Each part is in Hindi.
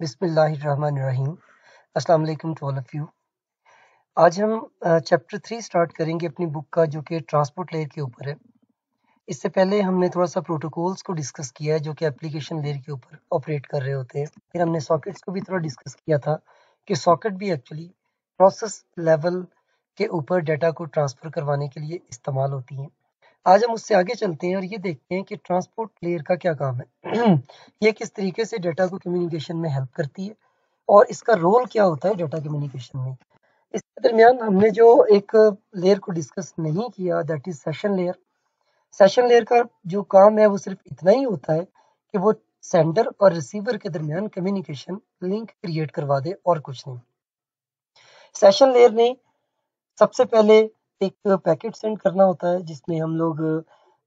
बिस्मिल्लाहिर्रहमानिर्रहीम। अस्सलाम वालेकुम टू ऑल ऑफ़ यू। आज हम चैप्टर थ्री स्टार्ट करेंगे अपनी बुक का, जो कि ट्रांसपोर्ट लेयर के ऊपर है। इससे पहले हमने थोड़ा सा प्रोटोकॉल्स को डिस्कस किया है, जो कि एप्लीकेशन लेयर के ऊपर ऑपरेट कर रहे होते हैं। फिर हमने सॉकेट्स को भी थोड़ा डिस्कस किया था कि सॉकेट भी एक्चुअली प्रोसेस लेवल के ऊपर डाटा को ट्रांसफ़र करवाने के लिए इस्तेमाल होती हैं। आज हम उससे आगे चलते हैं और ये देखते हैं कि ट्रांसपोर्ट लेयर का क्या काम है। ये किस तरीके से डाटा को कम्युनिकेशन में हेल्प करती है और इसका रोल क्या होता है डाटा कम्युनिकेशन में। इसके दरमियान हमने जो एक लेयर को डिस्कस नहीं किया that is session layer session layer का जो काम है वो सिर्फ़ इतना ही होता है कि वो सेंडर और रिसीवर के दरमियान कम्युनिकेशन लिंक क्रिएट करवा दे और कुछ नहीं। सेशन लेयर ने सबसे पहले एक पैकेट सेंड करना होता है, जिसमें हम लोग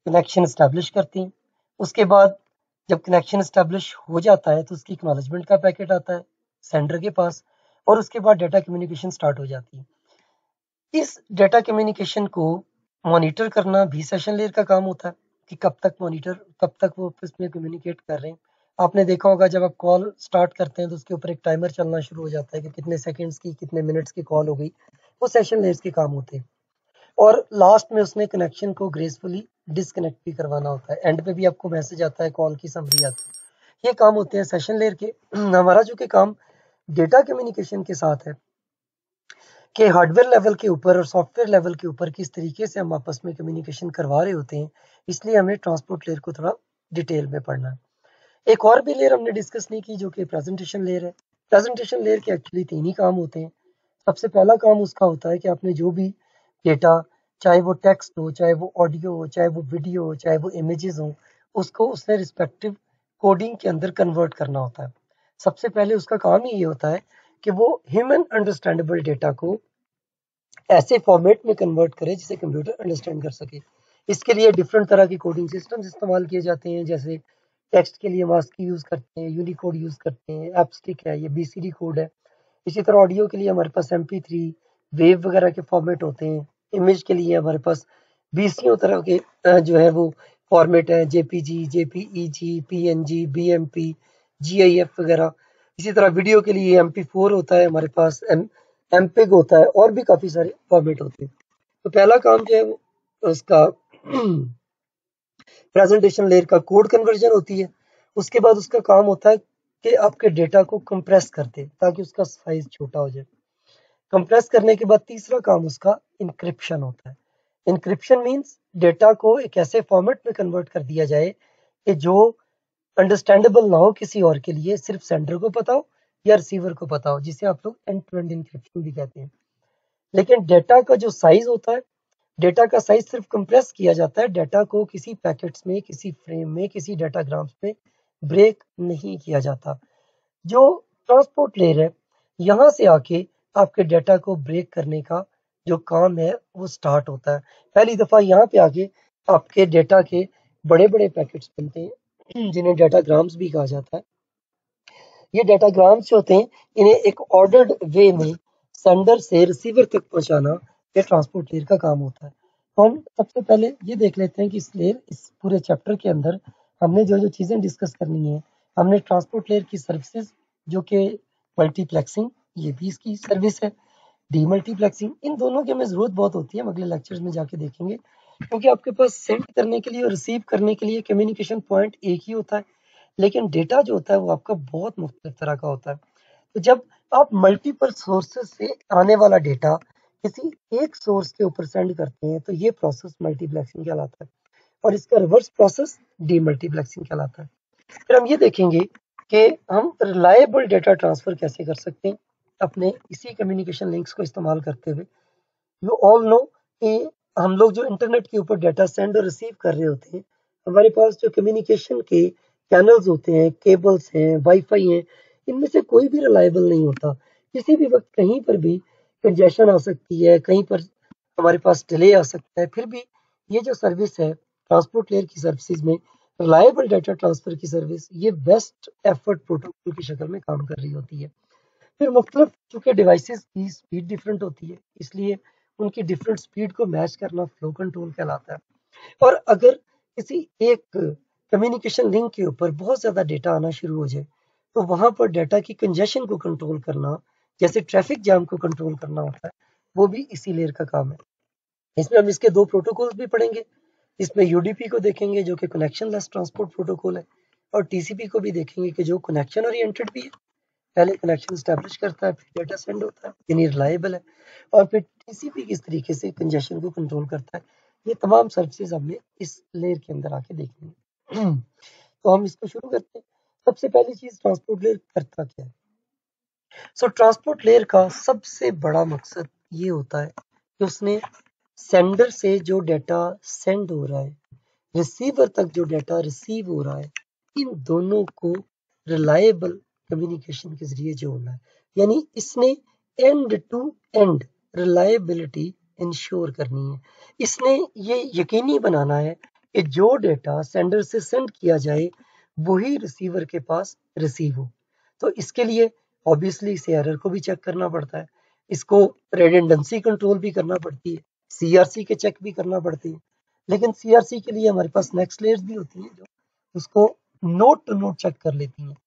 कनेक्शन इस्टेब्लिश करते हैं। उसके बाद जब कनेक्शन इस्टेब्लिश हो जाता है तो उसकी एक्नॉलेजमेंट का पैकेट आता है सेंडर के पास, और उसके बाद डाटा कम्युनिकेशन स्टार्ट हो जाती है। इस डाटा कम्युनिकेशन को मॉनिटर करना भी सेशन लेयर का काम होता है, कि कब तक मॉनिटर कब तक वो आपस में कम्युनिकेट कर रहे हैं। आपने देखा होगा, जब आप कॉल स्टार्ट करते हैं तो उसके ऊपर एक टाइमर चलना शुरू हो जाता है, कि कितने सेकंड्स की, कितने मिनट्स की कॉल हो गई। वो सेशन लेयर्स के काम होते हैं। और लास्ट में उसने कनेक्शन को ग्रेसफुली डिसकनेक्ट भी करवाना होता है। एंड पे भी आपको मैसेज आता है कॉल की समरी आती है। ये काम होते हैं सेशन लेयर के। हमारा जो कि काम डेटा कम्युनिकेशन के साथ है कि हार्डवेयर लेवल के ऊपर और सॉफ्टवेयर लेवल के ऊपर किस तरीके से हम आपस में कम्युनिकेशन करवा रहे होते हैं, इसलिए हमें ट्रांसपोर्ट लेयर को थोड़ा डिटेल में पढ़ना है। एक और भी लेयर हमने डिस्कस नहीं की जो कि प्रेजेंटेशन लेयर है। प्रेजेंटेशन लेयर के एक्चुअली तीन ही काम होते हैं। सबसे पहला काम उसका होता है कि आपने जो भी डेटा चाहे वो टेक्स्ट हो, चाहे वो ऑडियो हो, चाहे वो वीडियो हो, चाहे वो इमेजेस हो, उसको उसने रिस्पेक्टिव कोडिंग के अंदर कन्वर्ट करना होता है। सबसे पहले उसका काम ही ये होता है कि वो ह्यूमन अंडरस्टैंडेबल डेटा को ऐसे फॉर्मेट में कन्वर्ट करे जिसे कंप्यूटर अंडरस्टैंड कर सके। इसके लिए डिफरेंट तरह के कोडिंग सिस्टम्स इस्तेमाल किए जाते हैं, जैसे टेक्स्ट के लिए मास्क यूज़ करते हैं यूनिकोड यूज़ करते हैं एप्सटिक है, ये बीसीडी कोड है। इसी तरह ऑडियो के लिए हमारे पास एम वेव वगैरह के फॉर्मेट होते हैं। इमेज के लिए हमारे पास बीसियों तरह के जो है वो फॉर्मेट है JPG JPEG PNG BMP GIF वगैरह। इसी तरह वीडियो के लिए एम पी फोर होता है हमारे पास एम एमपेग होता है, और भी काफ़ी सारे फॉर्मेट होते हैं। तो पहला काम जो है वो, उसका प्रेजेंटेशन लेयर का कोड कन्वर्जन होती है। उसके बाद उसका काम होता है कि आपके डेटा को कंप्रेस करते ताकि उसका साइज़ छोटा हो जाए। कंप्रेस करने के बाद तीसरा काम उसका इंक्रिप्शन होता है। इंक्रिप्शन मीन्स डेटा को एक ऐसे फॉर्मेट में कन्वर्ट कर दिया जाए कि जो अंडरस्टैंडेबल ना हो किसी और के लिए, सिर्फ़ सेंडर को पता हो या रिसीवर को पता हो, जिसे आप लोग एंड टू एंड इंक्रिप्शन भी कहते हैं। लेकिन डेटा का जो साइज़ होता है डेटा का साइज़ सिर्फ़ कंप्रेस किया जाता है डेटा को किसी पैकेट्स में, किसी फ्रेम में, किसी डाटाग्राम्स में ब्रेक नहीं किया जाता। जो ट्रांसपोर्ट लेयर है, यहाँ से आके आपके डेटा को ब्रेक करने का जो काम है, वो स्टार्ट होता है। पहली दफ़ा यहाँ पे आके आपके डेटा के बड़े बड़े पैकेट्स बनते हैं, जिन्हें डाटाग्राम्स भी कहा जाता है। ये डाटाग्राम्स जो होते हैं, इन्हें एक ऑर्डर्ड वे में सेंडर से रिसीवर तक पहुंचाना ये ट्रांसपोर्ट लेयर का काम होता है। तो हम सबसे पहले ये देख लेते हैं कि इस लेयर इस पूरे चैप्टर के अंदर हमने जो जो चीज़ें डिस्कस करनी है, हमने ट्रांसपोर्ट लेयर की सर्विसेज़ जो कि मल्टीप्लेक्सिंग ये भी इसकी सर्विस है डीमल्टीप्लेक्सिंग इन दोनों की हमें ज़रूरत बहुत होती है, हम अगले लेक्चर्स में जाके देखेंगे। क्योंकि आपके पास सेंड करने के लिए और रिसीव करने के लिए कम्युनिकेशन पॉइंट एक ही होता है, लेकिन डेटा जो होता है वो आपका बहुत मुख्तलिफ़ तरह का होता है। तो जब आप मल्टीपल सोर्सेज से आने वाला डेटा किसी एक सोर्स के ऊपर सेंड करते हैं तो ये प्रोसेस मल्टीप्लेक्सिंग कहलाता है। और इसका रिवर्स प्रोसेस डीमल्टीप्लेक्सिंग कहलाता है। फिर हम ये देखेंगे कि हम रिलायबल डेटा ट्रांसफ़र कैसे कर सकते हैं। अपने इसी कम्युनिकेशन लिंक्स को इस्तेमाल करते हुए। यू ऑल नो कि हम लोग जो इंटरनेट के ऊपर डाटा सेंड और रिसीव कर रहे होते हैं, हमारे पास जो कम्युनिकेशन के चैनल्स होते हैं केबल्स हैं वाईफाई हैं, इनमें से कोई भी रिलायबल नहीं होता। किसी भी वक्त कहीं पर भी कंजेशन आ सकती है, कहीं पर हमारे पास डिले आ सकता है, फिर भी ये जो सर्विस है ट्रांसपोर्ट लेयर की सर्विसेज़ में रिलायबल डाटा ट्रांसफ़र की सर्विस ये बेस्ट एफर्ट प्रोटोकॉल की शक्ल में काम कर रही होती है। फिर मुख्तलिफ़ चूँकि डिवाइसेस की स्पीड डिफरेंट होती है, इसलिए उनकी डिफरेंट स्पीड को मैच करना फ्लो कंट्रोल कहलाता है। और अगर किसी एक कम्युनिकेशन लिंक के ऊपर बहुत ज़्यादा डेटा आना शुरू हो जाए तो वहाँ पर डाटा की कंजेशन को कंट्रोल करना, जैसे ट्रैफ़िक जाम को कंट्रोल करना होता है, वो भी इसी लेयर का काम है। इसमें हम इसके दो प्रोटोकॉल्स भी पढ़ेंगे। इसमें यूडीपी को देखेंगे, जो कि कनेक्शन ट्रांसपोर्ट प्रोटोकॉल है, और टीसीपी को भी देखेंगे कि जो कनेक्शन ओरिएंटेड भी है। पहले कनेक्शन स्टैब्लिश करता है, फिर डेटा सेंड होता है यानी रिलायबल है और फिर टीसीपी किस तरीके से कंजेशन को कंट्रोल करता है, ये तमाम सर्विसेज़ हमने इस लेयर के अंदर आके देखनी है। तो हम इसको शुरू करते हैं। सबसे पहली चीज़ ट्रांसपोर्ट लेयर करता क्या है? सो ट्रांसपोर्ट लेयर का सबसे बड़ा मकसद ये होता है कि उसने सेंडर से जो डाटा सेंड हो रहा है रिसीवर तक जो डाटा रिसीव हो रहा है, इन दोनों को रिलायबल कम्युनिकेशन के ज़रिए जोड़ना है। यानी इसने end to end reliability ensure करनी है। इसने ये यकीनी बनाना है कि जो डेटा सेंडर से सेंड किया जाए, वही रिसीवर के पास रिसीव हो। तो इसके लिए ऑब्वियसली इसे एरर को भी चेक करना पड़ता है। इसको रेडेंडेंसी कंट्रोल भी करना पड़ती है। सीआरसी के चेक भी करना पड़ते हैं। लेकिन सीआरसी के लिए हमारे पास नेक्स्ट लेयर्स भी होती हैं जो उसको नोट टू नोट चेक कर लेती हैं।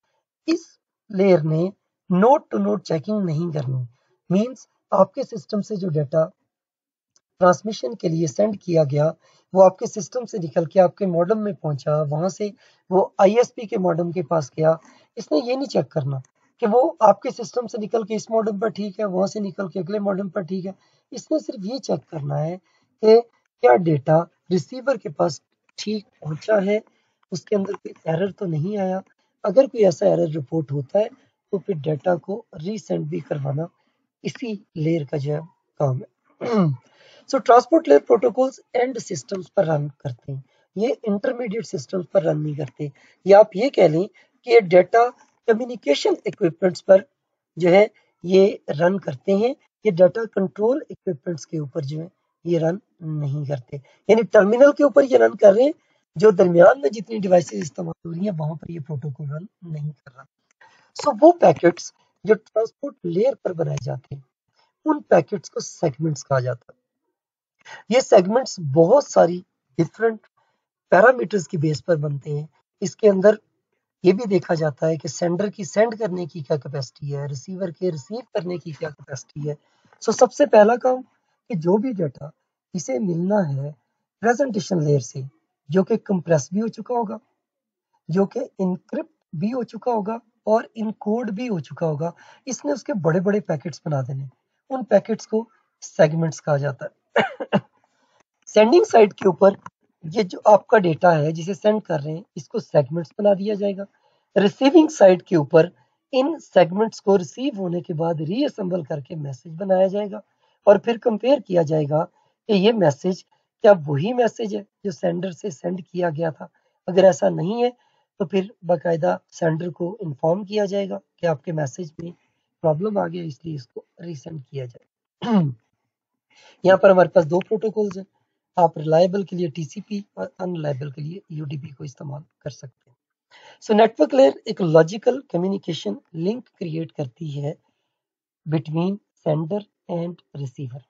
इस लेयर ने नोट टू नोट चेकिंग नहीं करनी। मींस आपके सिस्टम से जो डाटा ट्रांसमिशन के लिए सेंड किया गया, वो आपके सिस्टम से निकल के आपके मॉडम में पहुँचा, वहाँ से वो आईएसपी के मॉडम के पास गया। इसने ये नहीं चेक करना कि वो आपके सिस्टम से निकल के इस मॉडम पर ठीक है, वहाँ से निकल के अगले मॉडम पर ठीक है। इसने सिर्फ़ ये चेक करना है कि क्या डेटा रिसीवर के पास ठीक पहुँचा है, उसके अंदर कोई एरर तो नहीं आया। अगर कोई ऐसा एरर रिपोर्ट होता है तो फिर डेटा को रीसेंड भी करवाना इसी लेयर का जो है काम है। So transport layer protocols and systems पर रन करते हैं। ये इंटरमीडिएट सिस्टम्स पर रन नहीं करते। या आप ये कह लें कि ये डेटा कम्युनिकेशन इक्विपमेंट्स पर जो है, ये रन करते हैं। ये डाटा कंट्रोल इक्विपमेंट्स के ऊपर जो है, ये रन नहीं करते। यानी टर्मिनल के ऊपर ये रन कर रहे हैं जो दरमियान में जितनी डिवाइसेस इस्तेमाल हो रही हैं वहाँ पर ये प्रोटोकॉल रन नहीं कर रहा। सो so, वो पैकेट्स जो ट्रांसपोर्ट लेयर पर बनाए जाते हैं उन पैकेट्स को सेगमेंट्स कहा जाता है। ये सेगमेंट्स बहुत सारी डिफरेंट पैरामीटर्स की बेस पर बनते हैं। इसके अंदर ये भी देखा जाता है कि सेंडर की सेंड करने की क्या कैपेसिटी है रिसीवर के रिसीव करने की क्या कैपेसिटी है। सो so, सबसे पहला काम कि जो भी डाटा इसे मिलना है प्रेजेंटेशन लेयर से जो कि कंप्रेस भी हो चुका होगा, जो कि इनक्रिप्ट भी हो चुका होगा और इनकोड भी हो चुका होगा। इसने उसके बड़े बड़े पैकेट्स बना देने। उन पैकेट्स को सेगमेंट्स कहा जाता है। सेंडिंग साइड के ऊपर ये जो आपका डेटा है, जिसे सेंड कर रहे हैं, इसको सेगमेंट्स बना दिया जाएगा। रिसीविंग साइड के ऊपर इन सेगमेंट्स को रिसीव होने के बाद रीअसेंबल करके मैसेज बनाया जाएगा और फिर कंपेयर किया जाएगा कि ये मैसेज क्या वही मैसेज है जो सेंडर से सेंड किया गया था? अगर ऐसा नहीं है तो फिर बाकायदा सेंडर को इन्फॉर्म किया जाएगा कि आपके मैसेज में प्रॉब्लम आ गया, इसलिए इसको रीसेंड किया जाए। यहाँ पर हमारे पास दो प्रोटोकॉल्स हैं। आप रिलायबल के लिए टीसीपी और अनरिलायबल के लिए यूडीपी को इस्तेमाल कर सकते हैं। सो नेटवर्क लेयर एक लॉजिकल कम्युनिकेशन लिंक क्रिएट करती है बिटवीन सेंडर एंड रिसीवर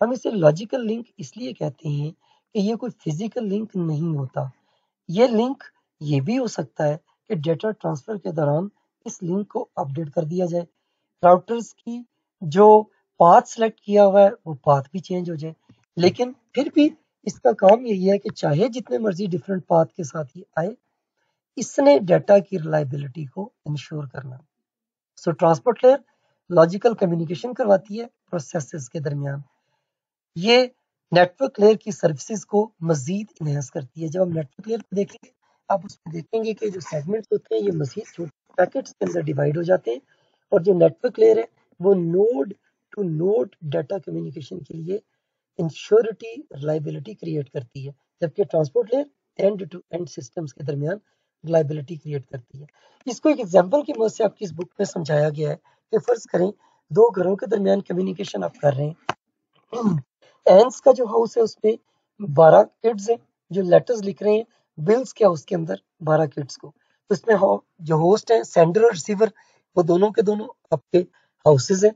हम इसे लॉजिकल लिंक इसलिए कहते हैं कि यह कोई फ़िज़िकल लिंक नहीं होता। यह लिंक ये भी हो सकता है कि डेटा ट्रांसफ़र के दौरान इस लिंक को अपडेट कर दिया जाए। राउटर्स की जो पाथ सेलेक्ट किया हुआ है, वो पाथ भी चेंज हो जाए। लेकिन फिर भी इसका काम यही है कि चाहे जितने मर्ज़ी डिफरेंट पाथ के साथ ही आए, इसने डाटा की रिलायबिलिटी को इंश्योर करना। So transport layer logical communication करवाती है प्रोसेसेस के दरमियान। ये नेटवर्क लेयर की सर्विसेज़ को मजीद इन्हेंस करती है। जब हम नेटवर्क लेयर को देखेंगे, आप उसमें देखेंगे कि जो सेगमेंट्स होते हैं, ये मजीद छोटे पैकेट्स के अंदर डिवाइड हो जाते हैं और जो नेटवर्क लेयर है, वो node to node data communication के लिए इंश्योरिटी रिलायबिलिटी क्रिएट करती है। जबकि transport layer end to end systems के दरमियान रिलायबिलिटी क्रिएट करती है। इसको एक एग्ज़ाम्पल की मदद से आपकी इस बुक में समझाया गया है कि फ़र्ज़ करें, दो घरों के दरमियान कम्युनिकेशन आप कर रहे हैं। एंस का जो हाउस है उसमें बारह किड्स हैं, जो लेटर्स लिख रहे हैं बिल्स क्या उसके अंदर, बारह किड्स को। तो इसमें जो होस्ट है सेंडर और रिसीवर वो दोनों के दोनों आपके हाउसेज हैं।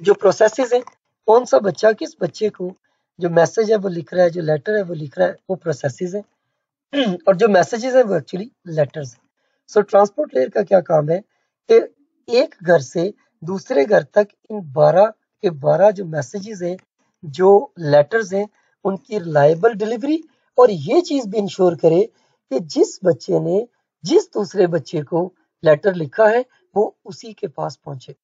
जो प्रोसेसेस हैं, कौन सा बच्चा किस बच्चे को जो मैसेज है, वो लिख रहा है, जो लेटर है, वो लिख रहा है, वो प्रोसेसेस है। और जो मैसेजेस है, वो एक्चुअली लेटर्स है। सो ट्रांसपोर्ट लेयर का क्या काम है कि एक घर से दूसरे घर तक इन बारह के बारह जो मैसेजेस हैं जो लेटर्स हैं, उनकी रिलायबल डिलीवरी और ये चीज़ भी इंश्योर करे कि जिस बच्चे ने, जिस दूसरे बच्चे को लेटर लिखा है, वो उसी के पास पहुँचे।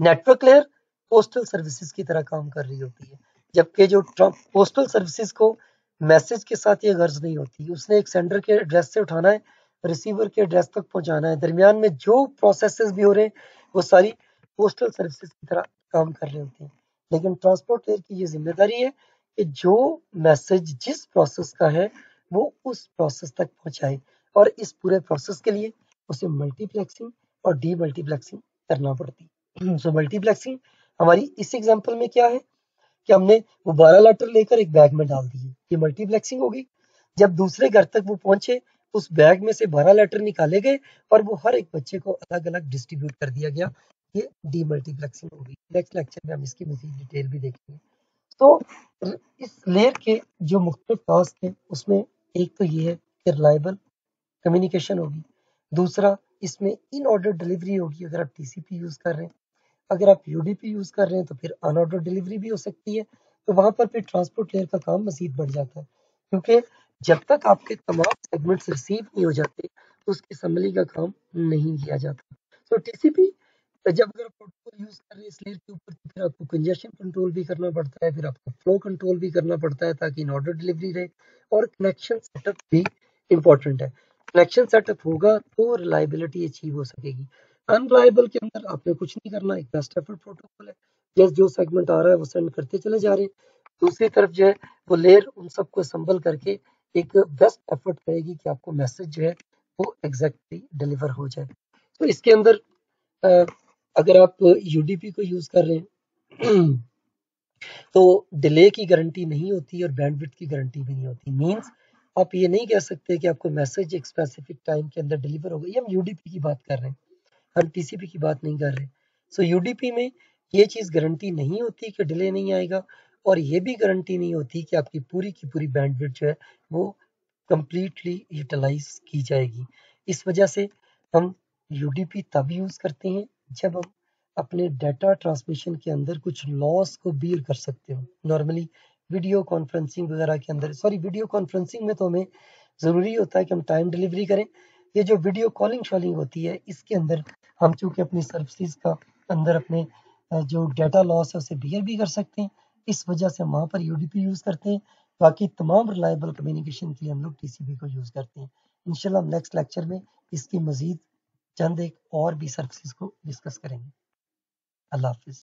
नेटवर्क लेयर पोस्टल सर्विसेज़ की तरह काम कर रही होती है। जबकि जो पोस्टल सर्विसेज़ को मैसेज के साथ ये गर्ज नहीं होती, उसने एक सेंडर के एड्रेस से उठाना है रिसीवर के एड्रेस तक पहुंचाना है। दरमियान में जो प्रोसेस भी हो रहे हैं, वो सारी पोस्टल सर्विसेज़ की तरह काम कर रहे होते हैं। लेकिन ट्रांसपोर्ट लेयर की ये ज़िम्मेदारी है कि जो मैसेज जिस प्रोसेस का है, वो उस प्रोसेस तक पहुँचाए और इस पूरे प्रोसेस के लिए उसे मल्टीप्लेक्सिंग और डी मल्टीप्लेक्सिंग करना पड़ती। है सो मल्टीप्लेक्सिंग हमारी इस एग्ज़ाम्पल में क्या है कि हमने वो बारह लेटर लेकर एक बैग में डाल दिए। ये मल्टीप्लेक्सिंग होगी। जब दूसरे घर तक वो पहुँचे, उस बैग में से बारह लेटर निकाले गए और वो हर एक बच्चे को अलग अलग डिस्ट्रीब्यूट कर दिया गया। ये डी मल्टीप्लेक्सिंग होगी। नेक्स्ट लेक्चर में हम इसकी मजीद डिटेल भी देखेंगे। तो इस लेयर के जो मुख्तलिफ़ टास्क हैं, उसमें एक तो ये है कि रिलायबल कम्युनिकेशन होगी। दूसरा, इसमें इन ऑर्डर डिलीवरी होगी अगर आप टीसीपी यूज़ कर रहे हैं। अगर आप यूडीपी यूज़ कर रहे हैं तो फिर अनऑर्डर डिलीवरी भी हो सकती है। तो वहाँ पर फिर ट्रांसपोर्ट लेयर का काम मजीद बढ़ जाता है। क्योंकि जब तक आपके तमाम सेगमेंट्स रिसीव नहीं हो जाते तो उसकी असम्बली का काम नहीं किया जाता। तो टीसीपी जब अगर आप प्रोटोकॉल यूज़ कर रहे हैं इस लेयर के ऊपर तो फिर आपको कंजेशन कंट्रोल भी करना पड़ता है, फिर आपको फ्लो कंट्रोल भी करना पड़ता है ताकि इन ऑर्डर डिलीवरी रहे। और कनेक्शन सेटअप भी इंपॉर्टेंट है। कनेक्शन सेटअप होगा तो रिलायबिलिटी अचीव हो सकेगी। अनरिलायबल के अंदर आपने कुछ नहीं करना, एक बेस्ट एफर्ट प्रोटोकॉल है। जैसे जो सेगमेंट आ रहा है, वो सेंड करते चले जा रहे हैं। दूसरी तरफ़ जो है, वो लेयर उन सबको संभल करके एक बेस्ट एफर्ट करेगी कि आपको मैसेज जो है, वो एग्जैक्टली डिलीवर हो जाए। तो इसके अंदर अगर आप यूडीपी को यूज़ कर रहे हैं तो डिले की गारंटी नहीं होती और बैंडविड्थ की गारंटी भी नहीं होती। मींस आप ये नहीं कह सकते कि आपको मैसेज एक स्पेसिफिक टाइम के अंदर डिलीवर होगा ये हम यूडीपी की बात कर रहे हैं। हम टीसीपी की बात नहीं कर रहे सो so, यूडीपी में ये चीज़ गारंटी नहीं होती कि डिले नहीं आएगा और ये भी गारंटी नहीं होती कि आपकी पूरी की पूरी बैंडविड्थ जो है वो कम्प्लीटली यूटिलाइज की जाएगी। इस वजह से हम यूडीपी तब यूज़ करते हैं जब हम अपने डाटा ट्रांसमिशन के अंदर कुछ लॉस को बीर कर सकते हो। नॉर्मली वीडियो कॉन्फ्रेंसिंग वगैरह के अंदर सॉरी वीडियो कॉन्फ्रेंसिंग में तो हमें ज़रूरी होता है कि हम टाइम डिलीवरी करें। ये जो वीडियो कॉलिंग शॉलिंग होती है, इसके अंदर हम चूँकि अपनी सर्विसेज़ का अंदर अपने जो डाटा लॉस है, उसे बियर भी कर सकते हैं। इस वजह से हम वहाँ पर यूडीपी यूज़ करते हैं। बाकी तमाम रिलायबल कम्युनिकेशन के लिए हम लोग टीसीपी को यूज़ करते हैं। हम नेक्स्ट लेक्चर में इसकी मजीद चंद एक और भी सर्विस को डिस्कस करेंगे। अल्लाह हाफिज़।